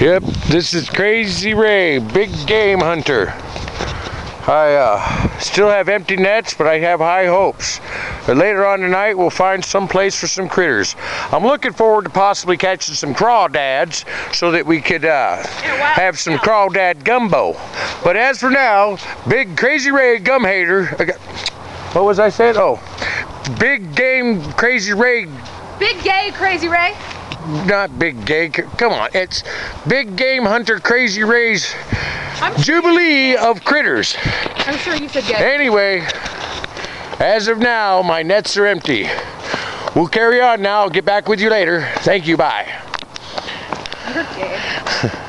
Yep, this is Crazy Ray, big game hunter. I uh, still have empty nets, but I have high hopes. But later on tonight, we'll find some place for some critters. I'm looking forward to possibly catching some crawdads so that we could uh, have some crawdad gumbo. But as for now, big Crazy Ray gum hater. What was I saying? Oh, big game Crazy Ray. Big gay Crazy Ray. Not big gay. Come on, it's big game hunter Crazy Ray's I'm jubilee of critters. I'm sure you said gay. Anyway, as of now, my nets are empty. We'll carry on now. I'll get back with you later. Thank you. Bye. You're gay.